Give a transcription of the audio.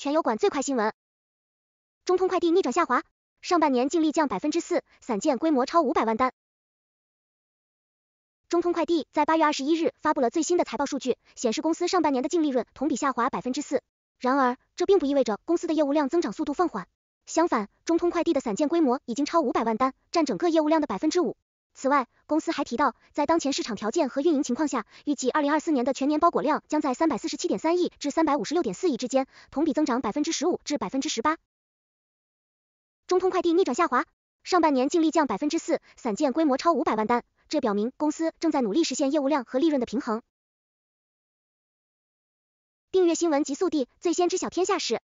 全油管最快新闻。中通快递逆转下滑，上半年净利降百分之四，散件规模超五百万单。中通快递在八月二十一日发布了最新的财报数据，显示公司上半年的净利润同比下滑百分之四。然而，这并不意味着公司的业务量增长速度放缓。相反，中通快递的散件规模已经超五百万单，占整个业务量的百分之五。此外，公司还提到，在当前市场条件和运营情况下，预计二零二四年的全年包裹量将在三百四十七点三亿至三百五十六点四亿之间，同比增长百分之十五至百分之十八。中通快递逆转下滑，上半年净利降百分之四，散件规模超五百万单。这表明公司正在努力实现业务量和利润的平衡。订阅新闻极速递，最先知晓天下事。